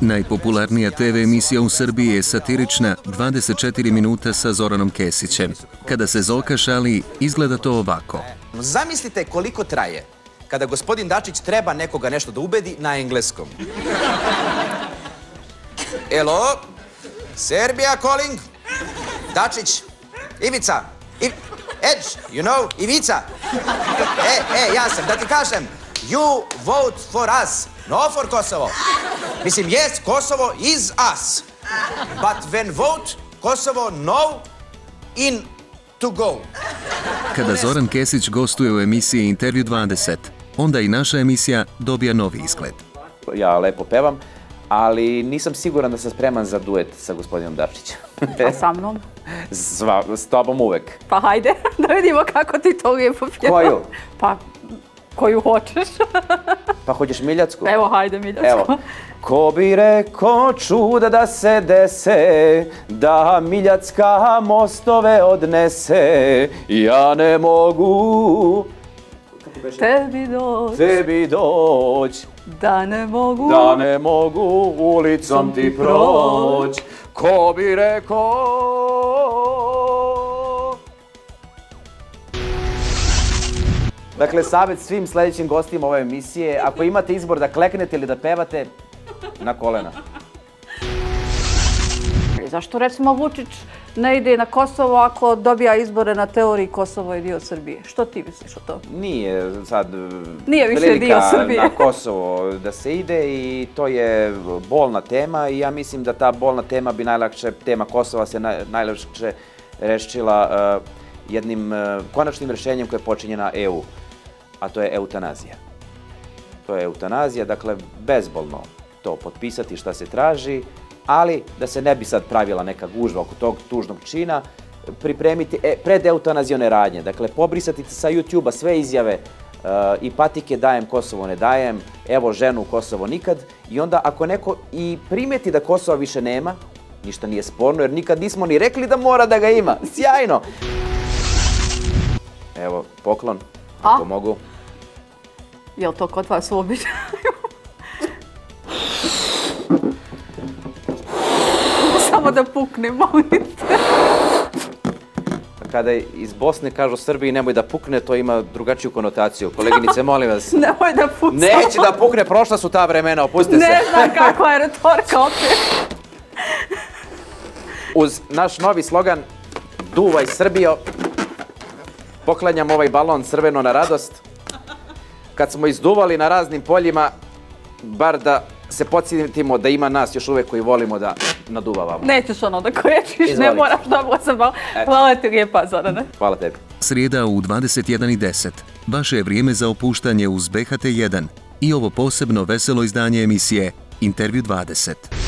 Najpopularnija TV emisija u Srbiji je satirična 24 minuta sa Zoranom Kesićem. Kada se Zoka šali, izgleda to ovako. Zamislite koliko traje kada gospodin Dačić treba nekoga nešto da ubedi na engleskom. Hello, Serbia calling. Dačić, Ivica, Iv... Edge, you know, Ivica. E, e, ja sam, da ti kažem, you vote for us, no for Kosovo. Mislim, yes, Kosovo is us. But when vote, Kosovo no in to go. Kada Zoran Kesić gostuje u emisiji Intervju 20, onda i naša emisija dobija novi izgled. Ja lepo pevam, ali nisam siguran da sam spreman za duet sa gospodinom Dačićem. A sa mnom? Sva, s tobom uvek. Pa hajde, da vidimo kako ti to lijepo pjevaš. Koju? Pa, koju hoćeš. Pa hoćeš Miljacku? Evo, hajde Miljacku. Evo. Ko bi rekao čuda da se dese, da Miljacka mostove odnese, ja ne mogu Tebi doć, tebi doć, da ne mogu. da ne mogu ulicom ti proć. Ko bi rekao... Dakle, savjet svim sljedećim gostima ove emisije, ako imate izbor da kleknete ili da pevate, na kolena. Zašto recimo Vučić ne ide na Kosovo ako dobija izbore na teoriji Kosovo je dio Srbije? Što ti misliš o to? Nije sad Nije više dio Srbije. na Kosovo da se ide i to je bolna tema i ja mislim da ta bolna tema bi najlakše, tema Kosova se naj, najlakše rešila uh, jednim uh, konačnim rešenjem koje počinje na EU, a to je eutanazija. To je eutanazija, dakle bezbolno to potpisati šta se traži, ali da se ne bi sad pravila neka gužva oko tog tužnog čina, pripremiti e, pred eutanazione radnje, dakle pobrisati sa YouTube-a sve izjave uh, i patike dajem Kosovo ne dajem, evo ženu Kosovo nikad i onda ako neko i primeti da Kosova više nema, ništa nije sporno jer nikad nismo ni rekli da mora da ga ima, sjajno! Evo, poklon, A? ako mogu. Jel to kod vas uobičajeno? Samo da pukne, molim te. Kada iz Bosne kažu Srbiji nemoj da pukne, to ima drugačiju konotaciju. Koleginice, molim vas. Nemoj da puca. Neće da pukne, prošla su ta vremena, opustite se. Ne znam kakva je retorika opet. Uz naš novi slogan Duvaj Srbijo, poklanjam ovaj balon crveno na radost. Kad smo izduvali na raznim poljima, bar da se podsjetimo da ima nas još uvek koji volimo da naduvavamo. Nećeš ono da korečiš, ne moraš, malo. Eto. Hvala ti lijepa, Zorane. Hvala tebi. Srijeda u 21.10. Vaše je vrijeme za opuštanje uz BHT1 i ovo posebno veselo izdanje emisije Intervju 20.